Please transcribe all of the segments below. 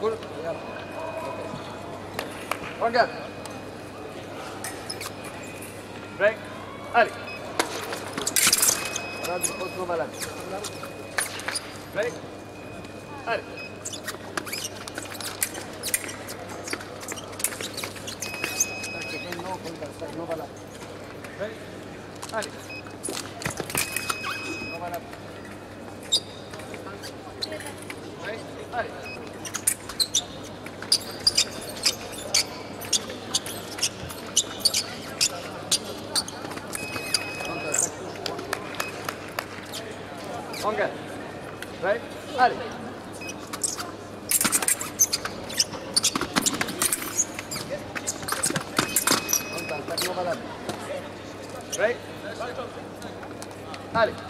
Good. Okay. One. Break. Allez. Malade. Break. Allez. Allez. Conga. Right? Allez. Contact. Right? Allez.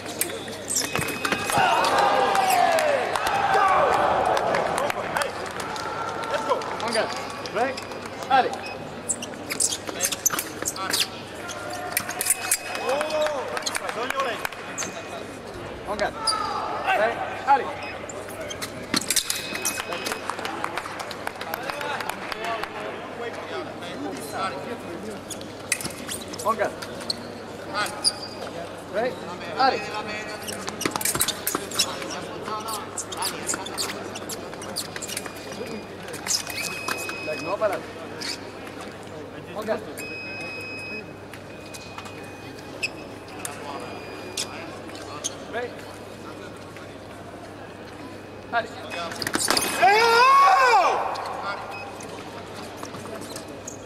Allez.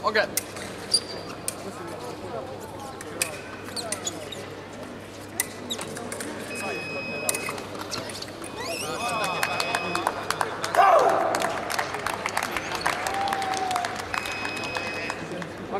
On gun. On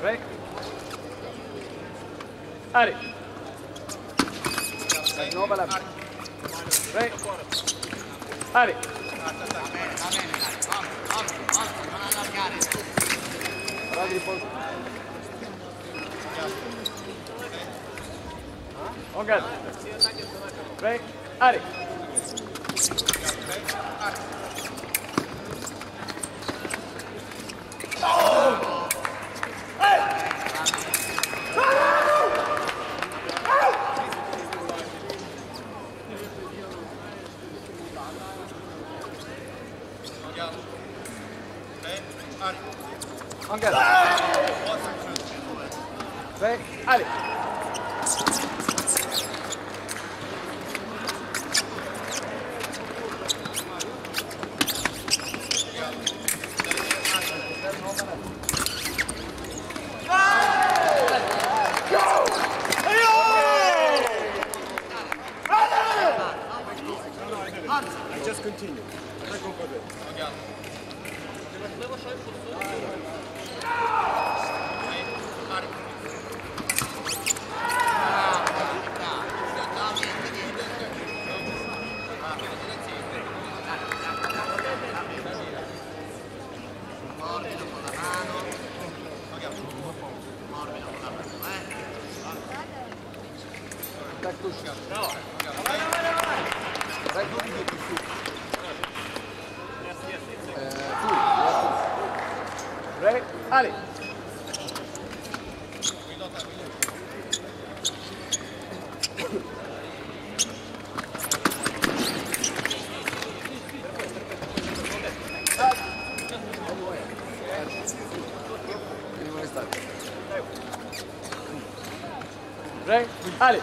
Prego. Ale. Cannova la... Prego. Ale. Va bene, va bene, Vamo, vamo, vamo, non allargare. Bravo di polso. Ok. Prego. Ale. Prego. Ale. 何? Так точно. Давай, давай, давай. Давай, давай, Ready? Ali. Ready? Ali.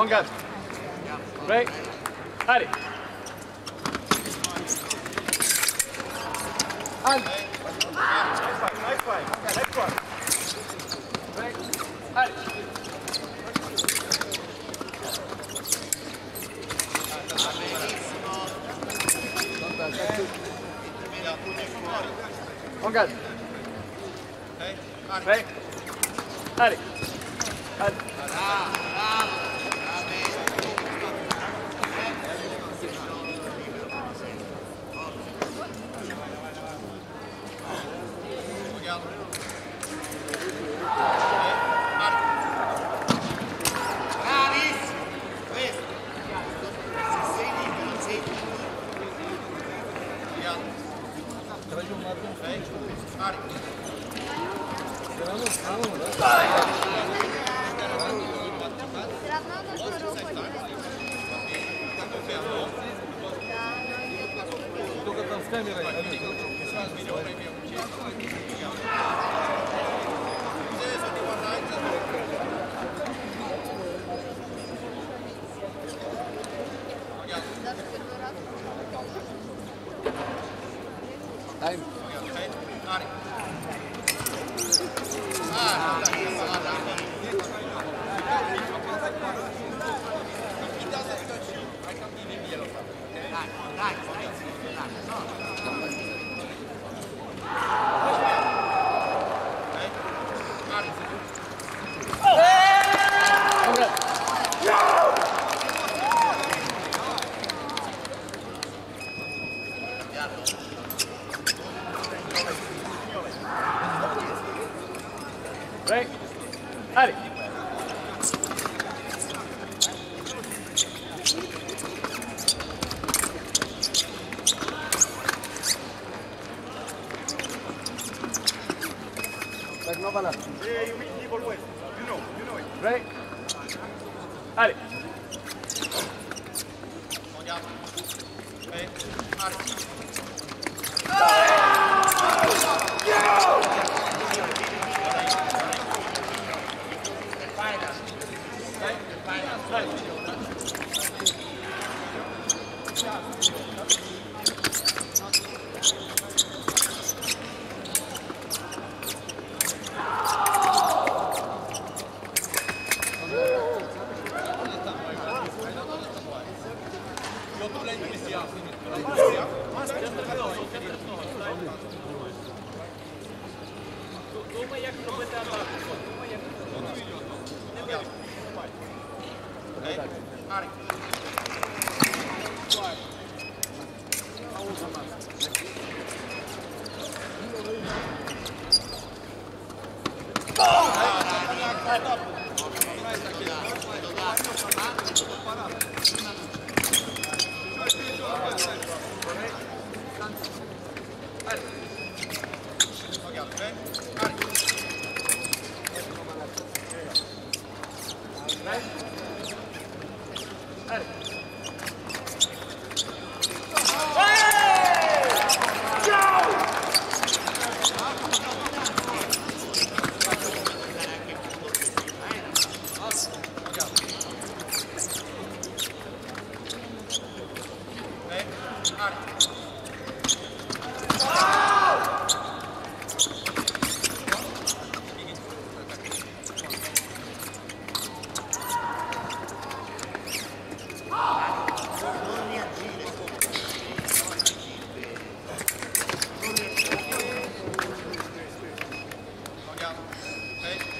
On guard. Break. Allez. Allez. Nice fight. Next one. Break. Allez. On guard. Только там с камерой. А va par là. Right. Allez. Go!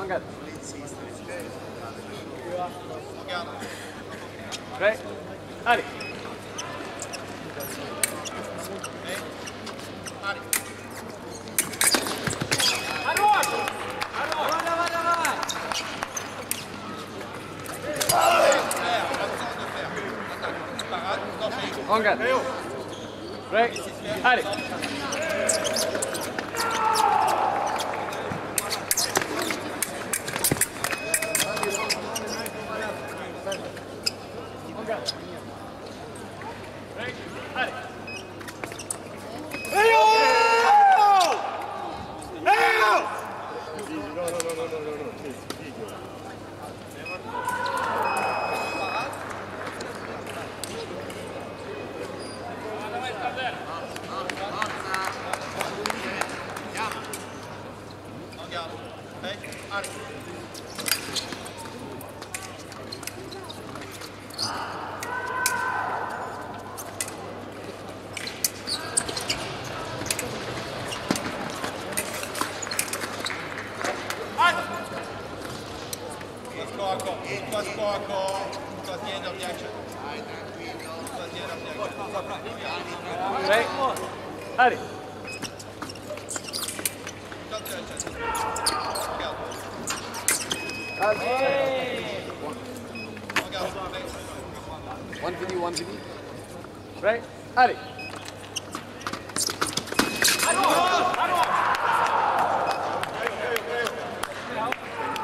Angel. Break. Allez. Angel. Break. Allez. Spoko, spoko, spoko. To nie dobniacie. To nie dobniacie. Break. Allez. To trzecie. One VD, one VD. Break. Allez.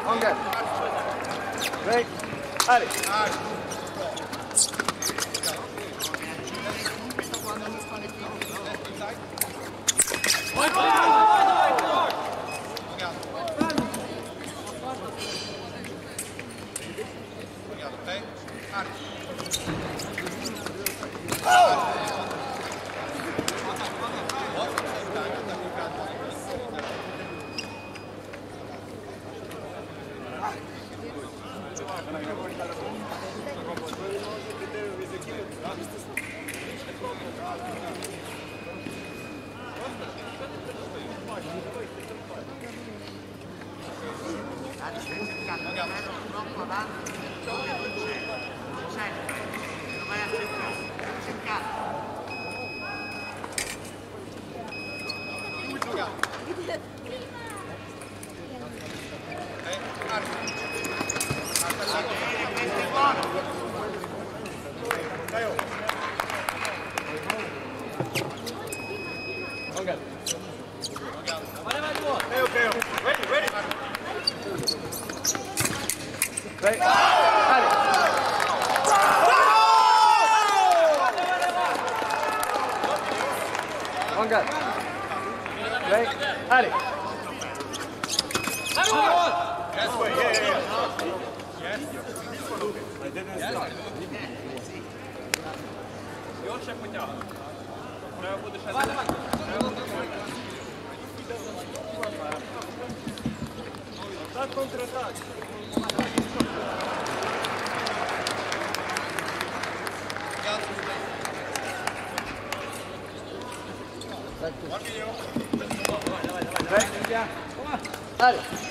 Angel. Break. Allez. Dale. contra-ataque. Vai, vai, vai. Vai, vai. Vai, vai.